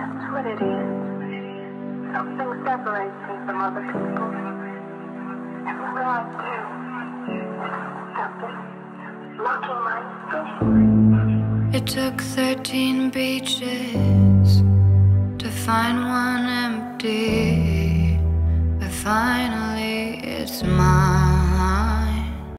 That's what it is. Something separates me from other people. And what I do is something my vision. It took 13 beaches to find one empty, but finally it's mine.